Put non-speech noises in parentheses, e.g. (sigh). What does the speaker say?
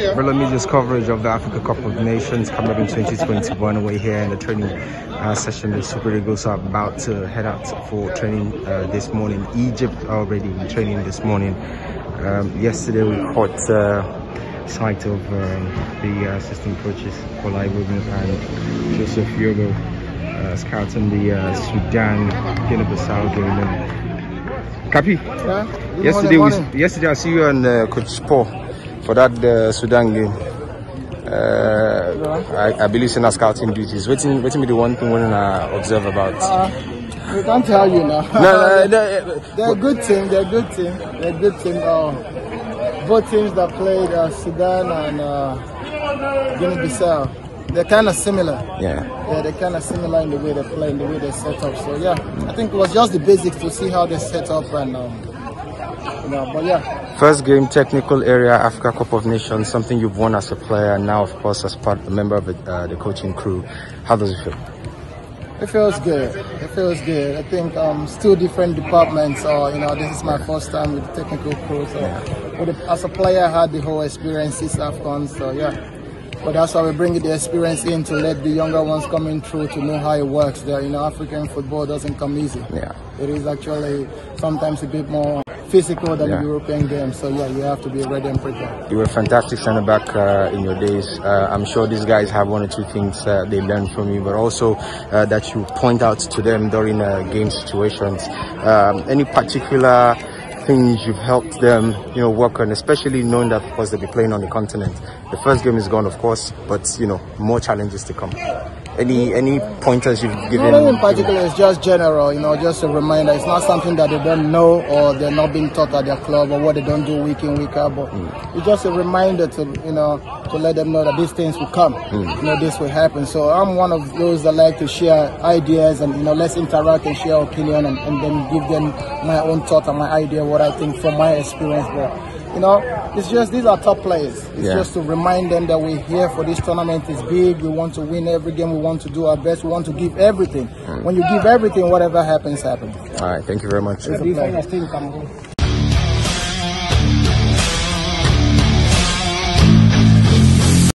Velo Media's coverage of the Africa Cup of Nations Cameroon 2021. We're here in the training uh, session. The Super Eagles are about to head out for training uh, this morning. Egypt already training this morning. Um, yesterday we caught uh, sight of um, the assistant coaches Kolai Rubin and Joseph Yobo uh, scouting the uh, Sudan Guinea-Bissau game. Kapi. Yeah. yesterday morning, we, yesterday I see you and uh, Coach Paul for that uh, Sudan game. Uh, I, I believe in our scouting duties. Waiting, waiting me the one thing when I observe about. Uh, we can't tell you now. no, no, (laughs) no, they're a good team. They're a good team. They're a good team. Uh, both teams that played uh, Sudan and uh, Guinea-Bissau, they're kind of similar. yeah. Yeah, they're kind of similar in the way they play, in the way they set up. So yeah, I think it was just the basics to see how they set up and um, But yeah, First game, technical area, Africa Cup of Nations, something you've won as a player, now, of course, as part, a member of the, uh, the coaching crew. How does it feel? It feels good. It feels good. I think um, still different departments. Or you know, this is my first time with the technical crew. So, the, as a player, I had the whole experience this AFCON. So yeah. But that's why we bring the experience in to let the younger ones coming through to know how it works. There, you know, African football doesn't come easy. Yeah. It is actually sometimes a bit more physical than Yeah. the European game. So yeah, you have to be ready and prepared. You were a fantastic centre back uh, in your days. Uh, I'm sure these guys have one or two things uh, they learned from you, but also uh, that you point out to them during uh, game situations. Um, any particular things you've helped them, you know, work on, especially knowing that of course they'll be playing on the continent. The first game is gone, of course, but you know, more challenges to come. Any any pointers you've given? Nothing in particular, it's just general, you know, just a reminder. It's not something that they don't know or they're not being taught at their club or what they don't do week in, week out, but hmm. it's just a reminder to, you know, to let them know that these things will come, hmm. you know, this will happen. So I'm one of those that like to share ideas and, you know, let's interact and share opinion and, and then give them my own thought and my idea, what I think from my experience. But, you know, it's just, these are top players. It's Yeah. just to remind them that we're here for this tournament. It's big. We want to win every game. We want to do our best. We want to give everything. Hmm. When you give everything, whatever happens, happens. All right, thank you very much. It's a pleasure.